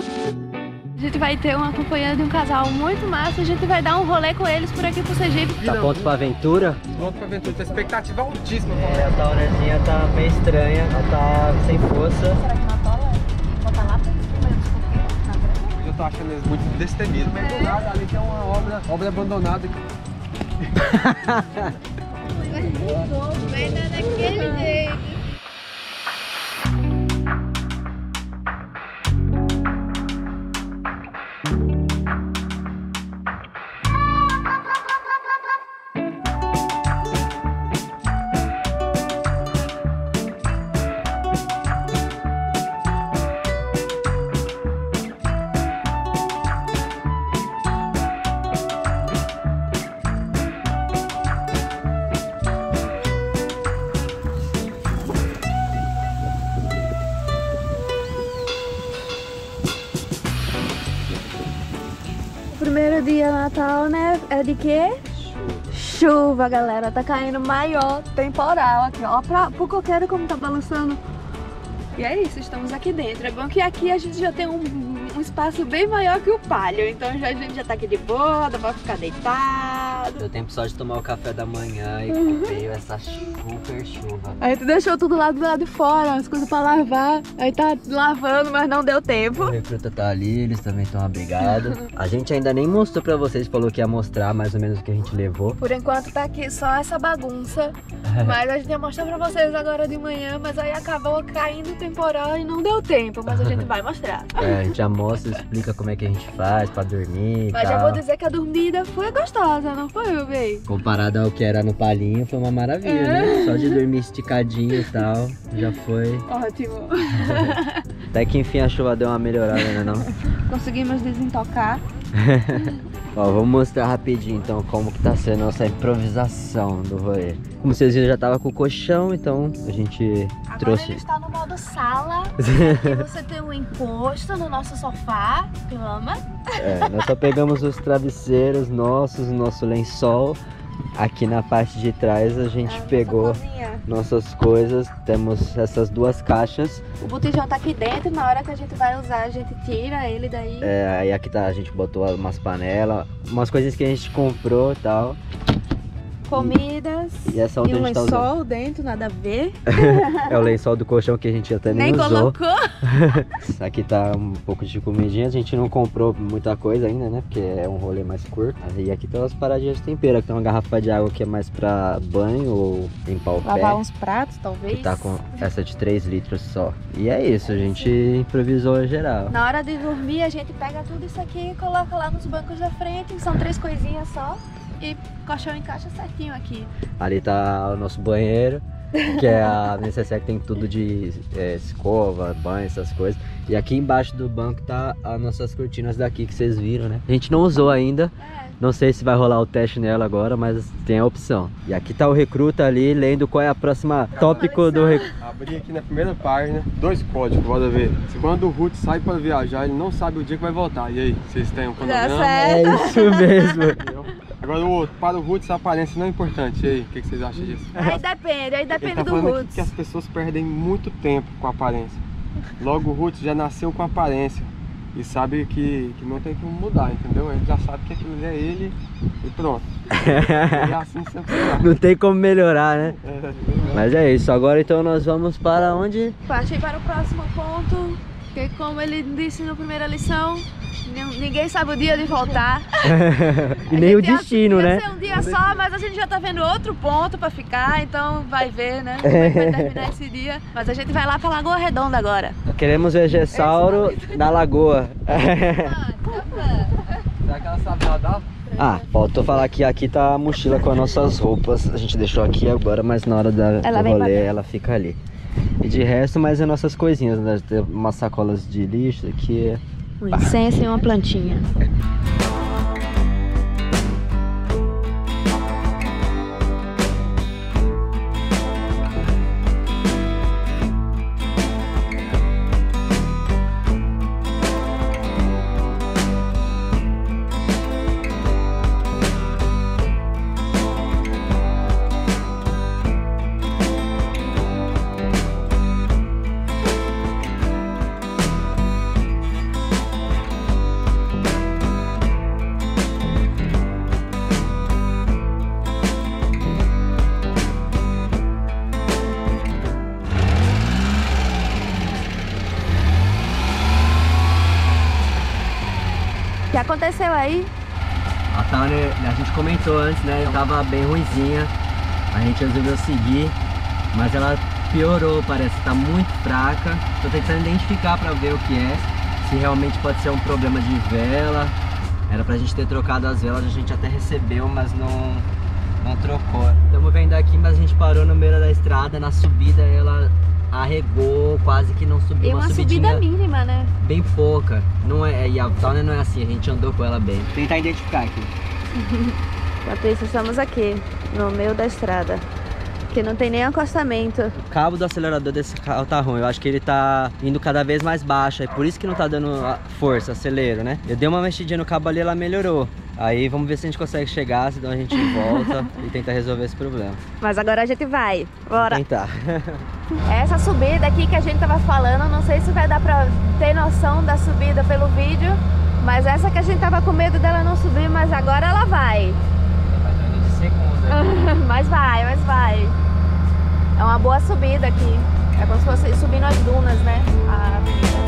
A gente vai ter uma companhia de um casal muito massa. A gente vai dar um rolê com eles por aqui pro Sergipe. Tá pronto pra aventura? Pronto pra aventura, tem expectativa altíssima. É, a Taunerzinha tá meio estranha, ela tá sem força. Será que na tola? Botar lá pra Eu tô achando eles muito destemidos. Mas do nada ali tem uma obra, obra abandonada. Vai dar daquele jeito. Primeiro dia Natal, né? É de quê? Chuva, galera. Tá caindo maior temporal aqui, ó. Pra, pro coqueiro como tá balançando. E é isso, estamos aqui dentro. É bom que aqui a gente já tem um, um espaço bem maior que o palio. Então já, a gente já tá aqui de boa, dá pra ficar deitado. Deu tempo só de tomar o café da manhã e Uhum. veio essa super chuva. A gente deixou tudo lá do lado de fora, as coisas pra lavar. Aí tá lavando, mas não deu tempo. O recruta tá ali, eles também estão abrigados. A gente ainda nem mostrou pra vocês, falou que ia mostrar mais ou menos o que a gente levou. Por enquanto tá aqui só essa bagunça. Mas a gente ia mostrar pra vocês agora de manhã, mas aí acabou caindo o temporal e não deu tempo. Mas a gente vai mostrar. É, a gente já mostra, explica como é que a gente faz pra dormir Mas já tal. vou dizer que a dormida foi gostosa, não foi, meu bem? Comparado ao que era no palinho, foi uma maravilha, É. né? Só de dormir esticadinho e tal, já foi. Ótimo. Até que enfim a chuva deu uma melhorada, né não? Conseguimos desintocar. Ó, vamos mostrar rapidinho então como que tá sendo a nossa improvisação do rolê. Como vocês viram, já tava com o colchão, então a gente Agora trouxe. ele está no modo sala. Você tem um encosto no nosso sofá, cama. É, nós só pegamos os travesseiros nossos, o nosso lençol. Aqui na parte de trás a gente nossa pegou nossas coisas. Temos essas duas caixas. O botijão tá aqui dentro, na hora que a gente vai usar, a gente tira ele daí. É, aí aqui tá, a gente botou umas panelas, umas coisas que a gente comprou e tal. Comidas. E essa outra E um gente tá lençol dentro, nada a ver. É o lençol do colchão que a gente até nem, Nem usou. colocou. Aqui tá um pouco de comidinha, a gente não comprou muita coisa ainda, né? Porque é um rolê mais curto. E aqui tem umas paradinhas de tempero, que tem uma garrafa de água que é mais pra banho ou limpar o Lavar pé. uns pratos, talvez. Que tá com essa de 3 litros só. E é isso, a gente improvisou geral. Na hora de dormir, a gente pega tudo isso aqui e coloca lá nos bancos da frente. São três coisinhas só. E o colchão encaixa certinho aqui. Ali tá o nosso banheiro, que é a necessaire que tem tudo de é, escova, banho, essas coisas. E aqui embaixo do banco tá as nossas cortinas daqui que vocês viram, né? A gente não usou ainda, É. não sei se vai rolar o teste nela agora, mas tem a opção. E aqui tá o recruta ali lendo qual é a próxima tópico do recruta. Abri aqui na primeira página, dois códigos, bora ver. Se quando o Ruth sai para viajar, ele não sabe o dia que vai voltar. E aí, vocês têm um cronograma? certo. É isso mesmo. Agora o outro, para o Ruth, essa aparência não é importante. E aí, o que, que vocês acham disso? Aí depende, aí Ele depende tá do Roots. que as pessoas perdem muito tempo com a aparência. Logo o Ruth já nasceu com aparência. E sabe que, que não tem como mudar, entendeu? Ele já sabe que aquilo é ele e pronto. E é assim sempre será. Não tem como melhorar, né? É, Mas é isso, agora então nós vamos para onde? Partir para o próximo ponto, que como ele disse na primeira lição, ninguém sabe o dia de voltar. e nem o ia- destino, ia né? ser um dia só, mas a gente já tá vendo outro ponto pra ficar, então vai ver, né? Como é que vai terminar esse dia. Mas a gente vai lá pra Lagoa Redonda agora. Queremos ver Gessauro na lagoa. Será que ela sabe nadar? ah, faltou falar que aqui tá a mochila com as nossas roupas. A gente deixou aqui agora, mas na hora da, Ela do rolê ela fica ali. E de resto, mais as nossas coisinhas, né? Tem umas sacolas de lixo aqui. Um incenso e uma plantinha. Aconteceu aí? A Towner, a gente comentou antes, né? Tava bem ruimzinha. A gente resolveu seguir, mas ela piorou, parece. Tá muito fraca. Tô tentando identificar pra ver o que é. Se realmente pode ser um problema de vela. Era pra gente ter trocado as velas, a gente até recebeu, mas não, não trocou. Estamos vendo aqui, mas a gente parou no meio da estrada, na subida ela arregou, quase que não subiu. E uma, subida mínima, né? Bem pouca. Não é, e a Towner não é assim, a gente andou com ela bem. Vou tentar identificar aqui. Isso, estamos aqui, no meio da estrada. Que não tem nem acostamento. O cabo do acelerador desse carro tá ruim. Eu acho que ele tá indo cada vez mais baixo. É por isso que não tá dando força, acelero, né? Eu dei uma mexidinha no cabo ali ela melhorou. Aí vamos ver se a gente consegue chegar, senão a gente volta e tenta resolver esse problema. Mas agora a gente vai. Bora. Vamos tentar. Essa subida aqui que a gente tava falando, não sei se vai dar pra ter noção da subida pelo vídeo. Mas essa que a gente tava com medo dela não subir, mas agora ela vai. mas vai, mas vai. É uma boa subida aqui. É como se fosse subindo as dunas, né? A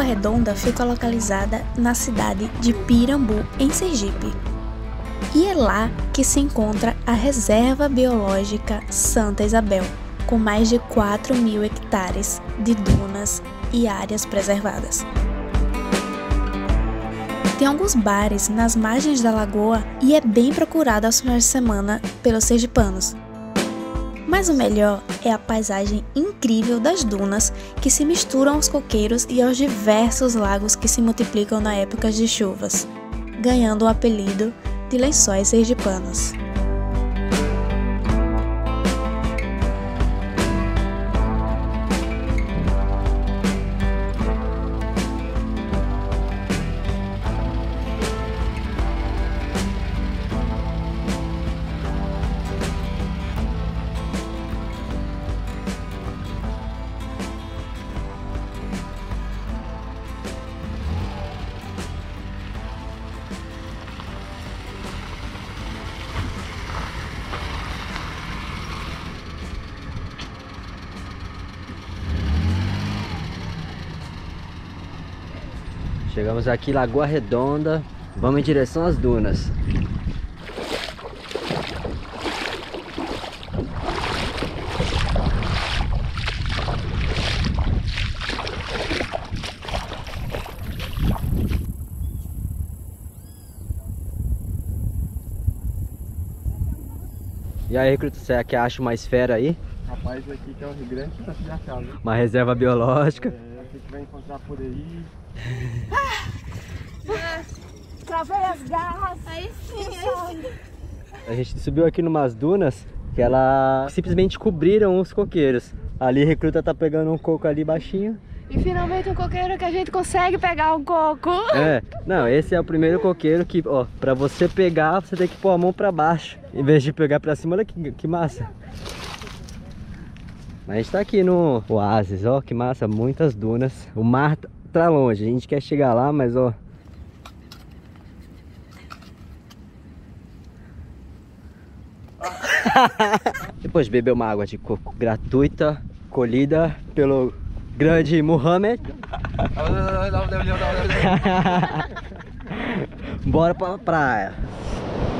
Lagoa Redonda fica localizada na cidade de Pirambu, em Sergipe. E é lá que se encontra a Reserva Biológica Santa Isabel, com mais de 4 mil hectares de dunas e áreas preservadas. Tem alguns bares nas margens da lagoa e é bem procurado aos finais de semana pelos sergipanos. Mas o melhor é a paisagem incrível das dunas que se misturam aos coqueiros e aos diversos lagos que se multiplicam na época de chuvas, ganhando o apelido de lençóis sergipanos. Chegamos aqui, Lagoa Redonda. Vamos em direção às dunas. E aí, Recruto, você quer acha uma esfera aí? Rapaz, aqui que é o Rio Grande tá se achando. Uma reserva biológica. É, a gente vai encontrar por aí. Travei as garras. Aí sim, aí sim. A gente subiu aqui numas dunas que ela simplesmente cobriram os coqueiros. Ali a recruta tá pegando um coco ali baixinho. E finalmente um coqueiro que a gente consegue pegar um coco. É, não, esse é o primeiro coqueiro que, ó, pra você pegar, você tem que pôr a mão pra baixo. Em vez de pegar pra cima, olha que, que massa. A gente tá aqui no oásis, ó, que massa, muitas dunas. O mar tá longe, a gente quer chegar lá, mas ó... Depois de beber uma água de coco gratuita, colhida pelo grande Muhammad. Bora pra praia.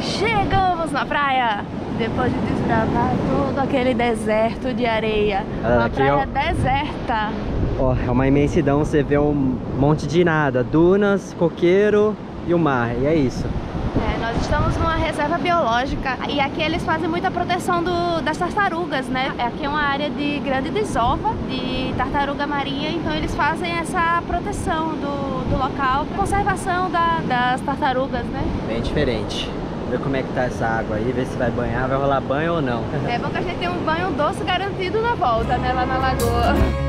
Chegamos na praia! Depois de desbravar todo aquele deserto de areia. Olha, Uma aqui, praia ó. deserta. Ó, é uma imensidão, você vê um monte de nada. Dunas, coqueiro e o mar, e é isso. É, nós estamos numa reserva biológica e aqui eles fazem muita proteção do- das tartarugas, né? Aqui é uma área de grande desova de tartaruga marinha, então eles fazem essa proteção do, do local, conservação da- das tartarugas, né? Bem diferente. Ver como é que tá essa água aí, ver se vai banhar, vai rolar banho ou não. É bom que a gente tem um banho doce garantido na volta, né? Lá na lagoa.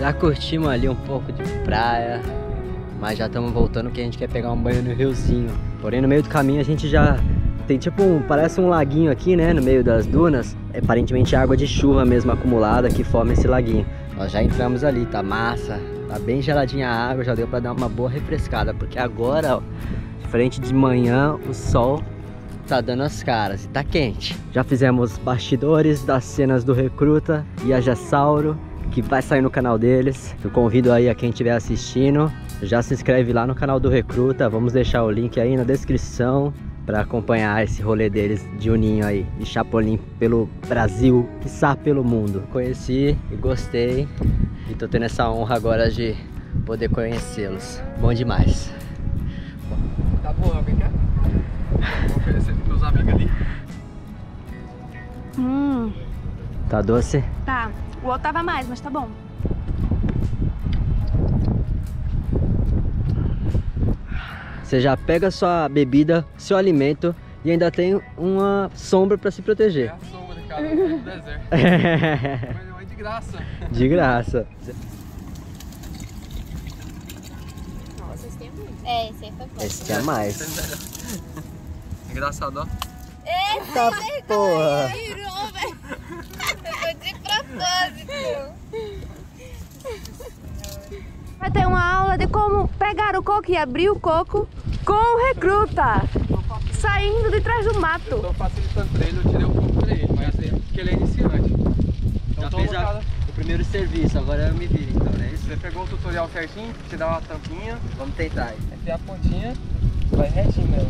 Já curtimos ali um pouco de praia, mas já estamos voltando que a gente quer pegar um banho no riozinho. Porém, no meio do caminho a gente já tem tipo um, parece um laguinho aqui, né, no meio das dunas. É aparentemente água de chuva mesmo acumulada que forma esse laguinho. Nós já entramos ali, tá massa, tá bem geladinha a água, já deu para dar uma boa refrescada, porque agora, ó, frente de manhã, o sol tá dando as caras e tá quente. Já fizemos bastidores das cenas do Recruta e a Jassauro, que vai sair no canal deles. Eu convido aí a quem estiver assistindo, já se inscreve lá no canal do Recruta, vamos deixar o link aí na descrição para acompanhar esse rolê deles de uninho aí, de Chapolin pelo Brasil, quiçá pelo mundo. Conheci e gostei e tô tendo essa honra agora de poder conhecê-los. Bom demais. Tá bom, alguém quer? Vou oferecer pros meus amigos ali. Hum, Tá doce? tá. O outro tava mais, mas tá bom. Você já pega sua bebida, seu alimento e ainda tem uma sombra para se É proteger. a sombra, cara, no deserto. Mas é de graça. De graça. É, esse aí foi bom. Esse quer mais. Engraçado, ó. Eita porra! Tirou, velho. Foi de propósito. Vai ter uma aula de como pegar o coco e abrir o coco com o recruta. Saindo de trás do mato. Tô facilitando pra ele, eu tirei um pouco pra ele, mas é porque ele é iniciante. Então Já fez a- o primeiro serviço, agora eu me viro então, né? Isso? Você pegou o tutorial certinho, te dá uma tampinha, Vamos tentar aí. tem a pontinha, vai retinho nela.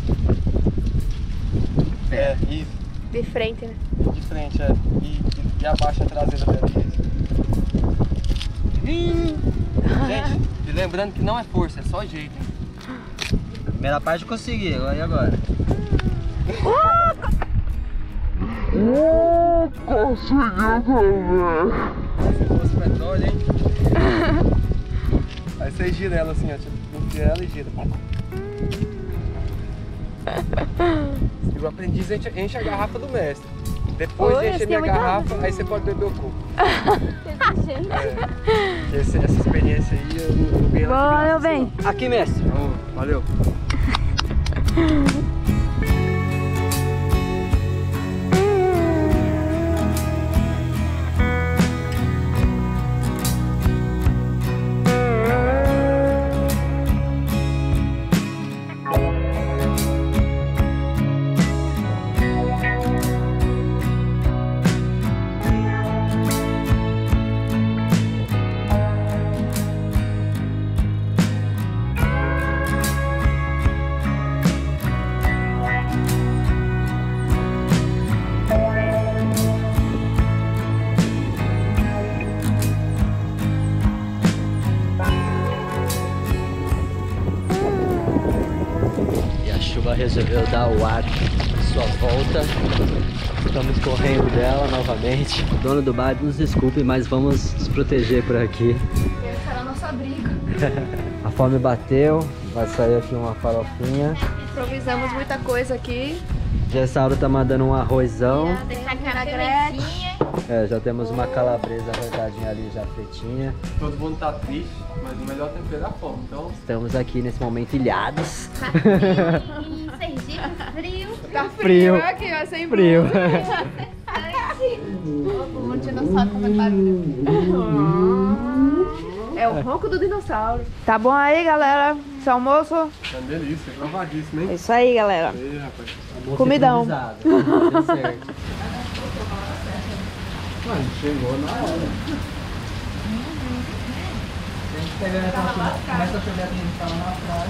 É, isso, De frente, né? de frente, é. E, e, abaixa a traseira isso. Gente, e lembrando que não é força, é só jeito. Primeira parte eu consegui, agora e agora? Se fosse petróleo, hein? Aí você gira ela assim, ó, tipo, enfia ela e gira. E o aprendiz enche, enche a garrafa do mestre. Depois Oi, de encher minha garrafa, aí você pode beber o coco. É. Esse- essa experiência aí eu não ganhei Bora, graça, meu bem. Aqui, mestre. valeu. resolveu dar o ar sua volta. Estamos correndo dela novamente. O dono do bar, nos desculpe, mas vamos nos proteger por aqui. Essa era a nossa briga. A fome bateu, vai sair aqui uma farofinha. Improvisamos muita coisa aqui. Gessauro tá mandando um arrozão. Deixar a cara Vinagrete. pretinha. É, já temos uma calabresa cortadinha ali já fritinha. Todo mundo tá triste, mas o melhor tempero é a fome. Então, Estamos aqui nesse momento ilhados. Sergipe, frio. Tá Frio. aqui, vai ser Frio. O dinossauro fazendo barulho. É o ronco do dinossauro. Tá bom aí, galera? Esse almoço? é uma delícia, provadíssimo, É hein? isso aí, galera. Aí, rapaz. Comidão. Certo. Mano, chegou na hora. Começa a chover aqui, a gente tava na praia.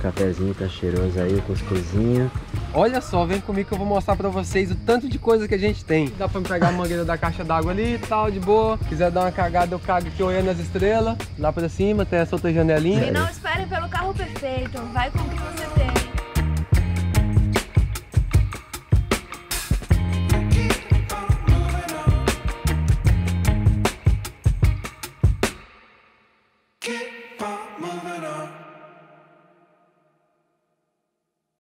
cafezinho tá cheiroso aí, o cuscuzinho. Olha só, vem comigo que eu vou mostrar pra vocês o tanto de coisa que a gente tem. Dá pra pegar a mangueira da caixa d'água ali e tal, de boa. Quiser dar uma cagada, eu cago aqui olhando as estrelas. Lá pra cima, tem essa outra janelinha. E não espere pelo carro perfeito, vai com o que você tem.